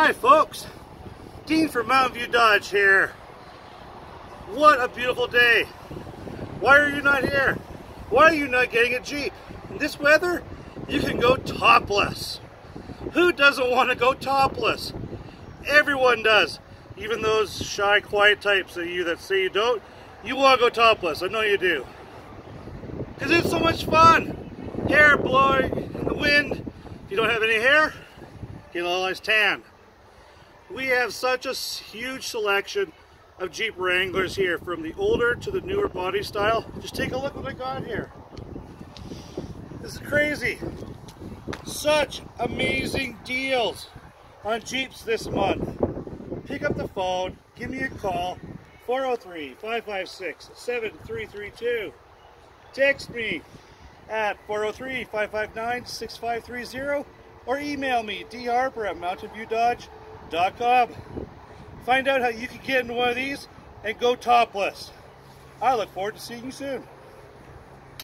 Hi folks, Dean from Mountain View Dodge here. What a beautiful day. Why are you not here? Why are you not getting a Jeep? In this weather, you can go topless. Who doesn't want to go topless? Everyone does. Even those shy, quiet types of you that say you don't, you want to go topless. I know you do. Because it's so much fun. Hair blowing in the wind. If you don't have any hair, get a nice tan. We have such a huge selection of Jeep Wranglers here, from the older to the newer body style. Just take a look what I got here. This is crazy. Such amazing deals on Jeeps this month. Pick up the phone, give me a call, 403-556-7332. Text me at 403-559-6530 or email me, dharper at mountainviewdodge.com. Uh, find out how you can get in one of these and go topless. I look forward to seeing you soon.